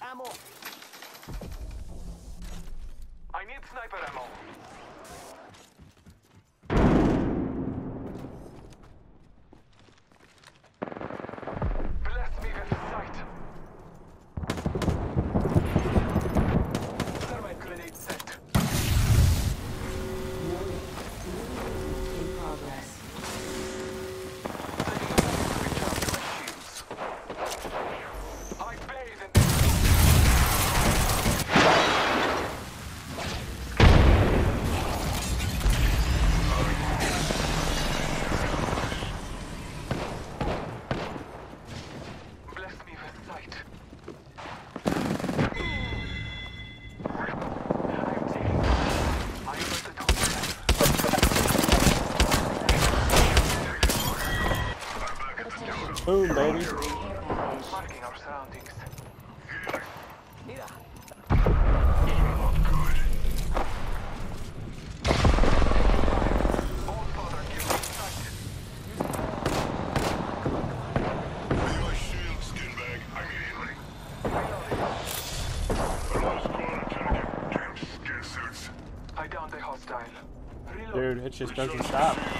ammo. I need sniper ammo. just doesn't stop.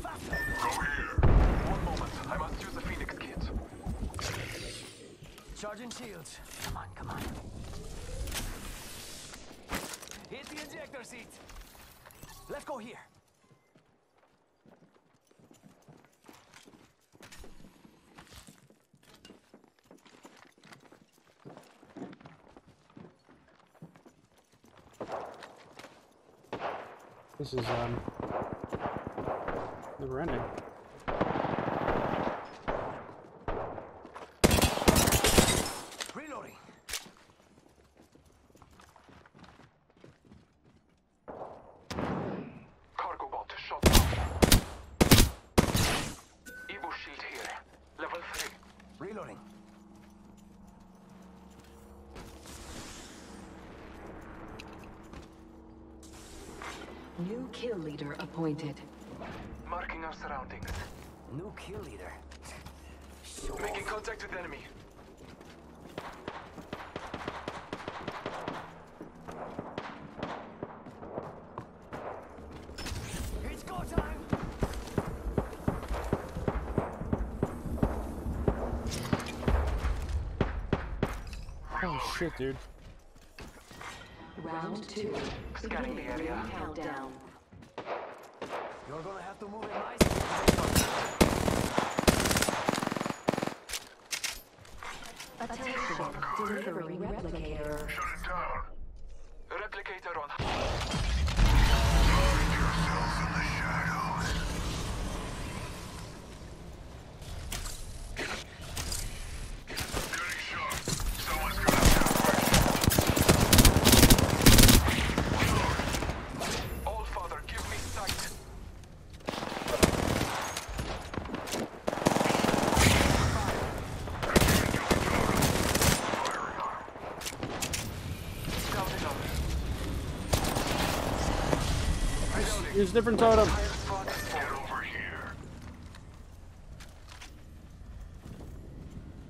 Throw here! One moment, I must use the Phoenix kit. Charging shields. Come on, come on. Hit the injector seat. Let's go here. This is um running. Reloading. Cargo bot shot. Evo shield here. Level 3. Reloading. New kill leader appointed surroundings. New kill leader. So Making contact with enemy. Oh shit, dude. Round two. Scanning the area. Countdown. You're gonna have to move it. Delivering replicator. Use different totem. Fire squad is Get over here.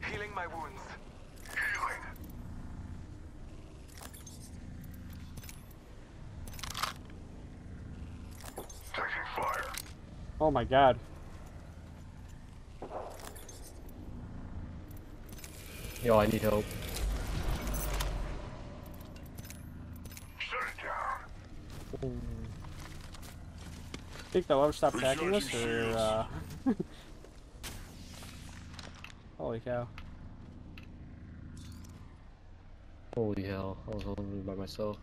Healing my wounds. Healing. Taking fire. Oh my god. Yo, I need help. Shut it down. Think they'll ever stop attacking us, or uh... Holy cow. Holy hell, I was only by myself.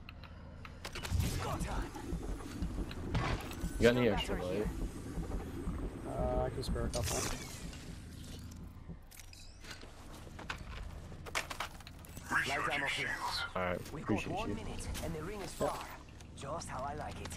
You got any extra light? Uh, I can spare a couple. Light ammo Recharging here. shields. Alright, We got appreciate one you. minute, and the ring is far. Just how I like it.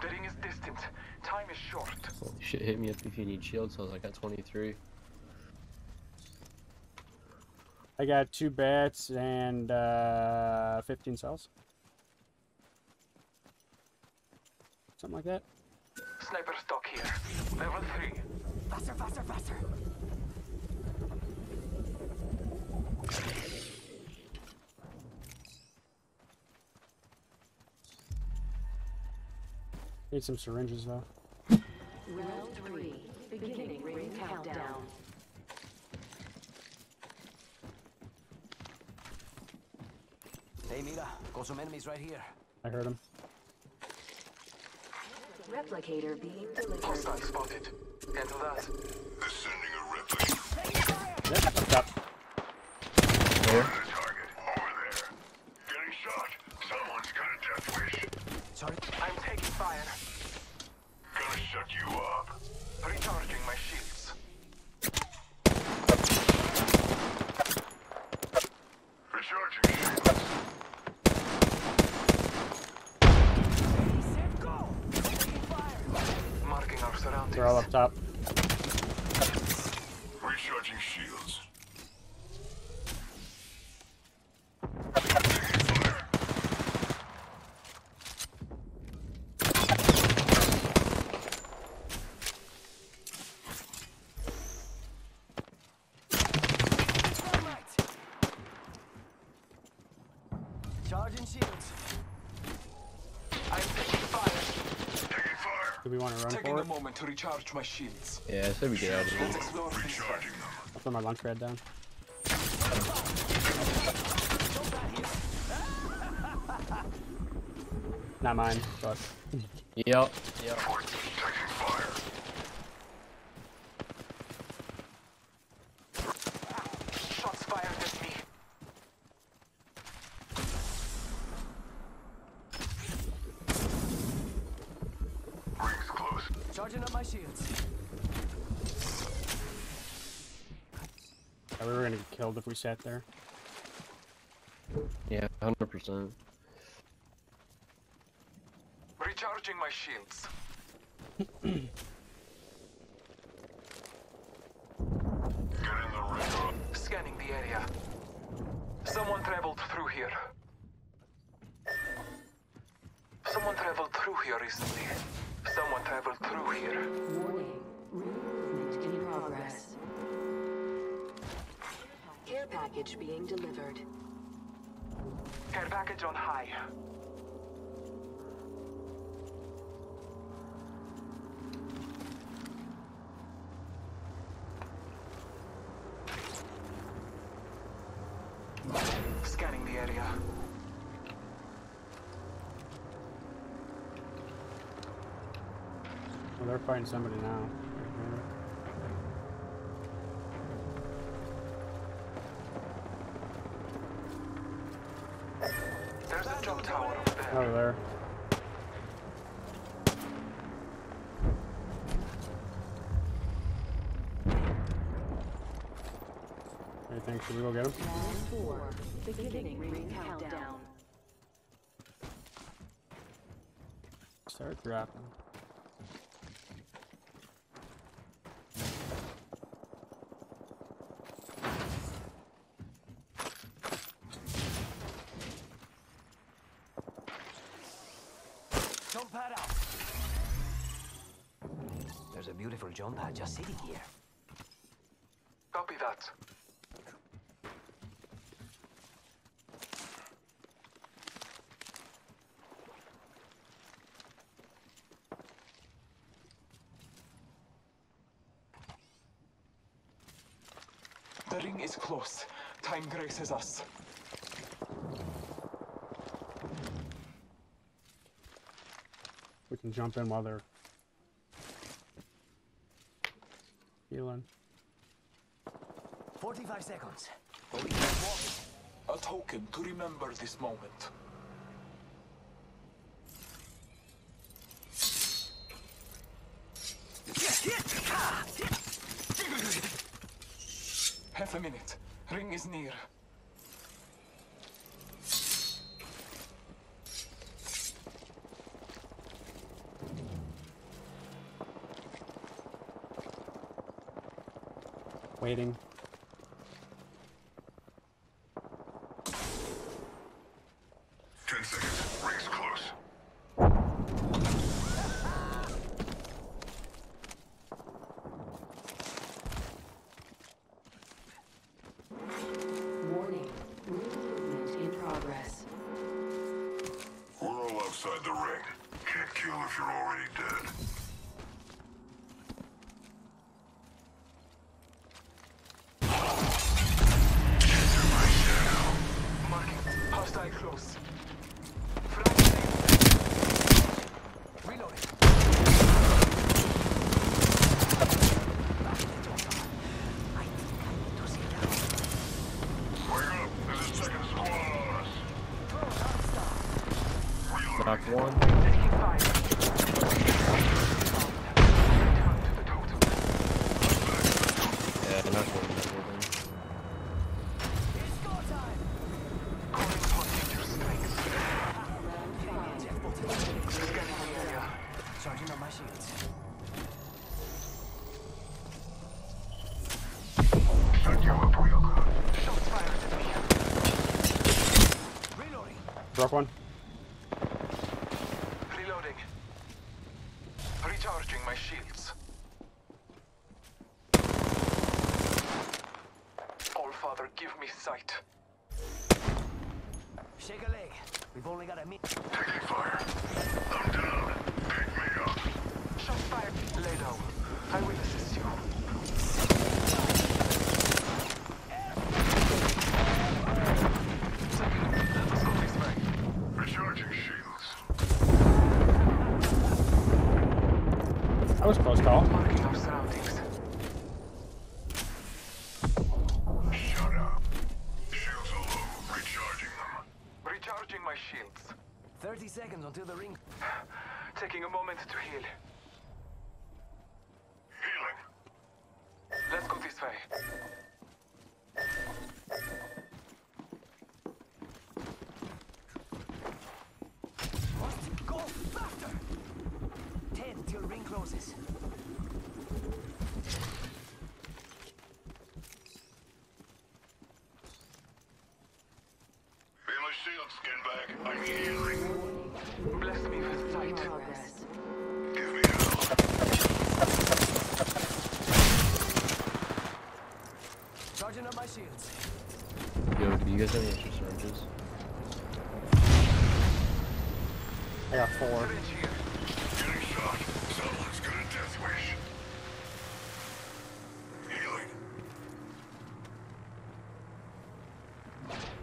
The ring is distant. Time is short. Holy shit, hit me up if you need shields. I was like at 23. I got two bats and uh, 15 cells. Something like that. Sniper stock here. Level 3. Faster, faster, faster. Need some syringes though. Round three. Beginning ring countdown. Hey, mira, got some enemies right here. I heard him. Replicator being delivered. Hostile spotted. Cancel that. Sending a replicator. Yep, up top. Where? The target. Over there. Getting shot. Someone's got a death wish. Sorry. I'm taking fire. Gonna shut you up. Recharging my shields. Recharging shields. Ready, set, go! Taking fire. Marking our surroundings. They're all up top. Recharging shields. Thermite. Charging shields. I'm taking fire. Taking fire. Do we want to run Taking for a it? moment to recharge my shields. Yeah, I said we get out of here. Let's explore this Recharging them. I'll throw my launch pad down. Not mine, but Yep. Yep. Taking fire. Shots fired at me. Rings close. Charging up my shields. yeah, we were gonna get killed if we sat there. Yeah, 100%. Recharging my shields. Get in the ring. Scanning the area. Someone traveled through here. Someone traveled through here recently. Someone traveled through here. Warning. Ring movement in progress. Care package being delivered. Care package on high. Scanning the area. Well, they're fighting somebody now. Think? Should we go get him? Four. Beginning ring countdown. Start dropping. Jump pad out. There's a beautiful jump pad just sitting here. Copy that. The ring is close. Time graces us. We can jump in while they're healing. 45 seconds. But we keep walking. A token to remember this moment. Half a minute. Ring is near. Waiting. Jeff Button. Scanning the area. Charging on my shields. Set you up real good. Shots fired at me. Reloading. Broke one. Reloading. Recharging my shields. All Father, give me sight. Shake a leg. We've only got a minute. Taking fire. I'm down. Pick me up. Shots fired. Lay down. I will assist you. That was close call. Skin back immediately. Bless me with sight. Charging up my shields. Yo, do you guys have any extra syringes? I got four. Getting shot. Someone's gonna death wish. Healing.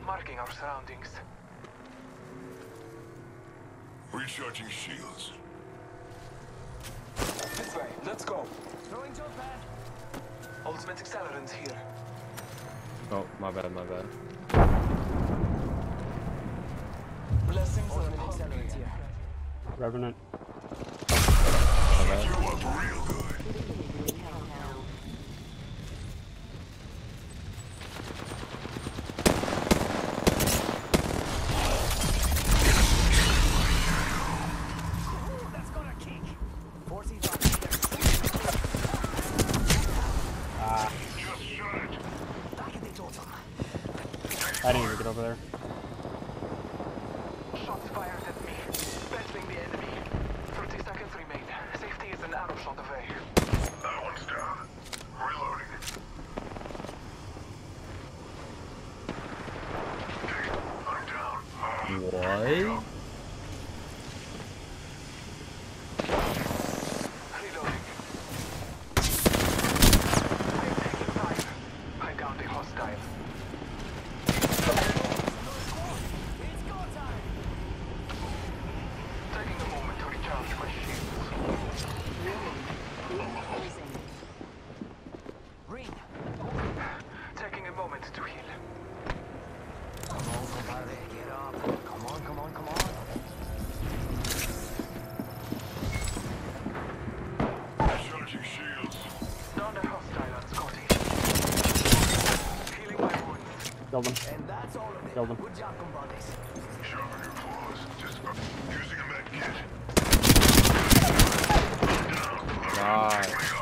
Marking our surroundings. Recharging shields. This way, let's go. Throwing jump pad. Ultimate accelerant here. Oh, my bad, my bad. Blessings on the accelerant here. Revenant. Shit, you up real good. over there. Killed him. Killed him. Nice.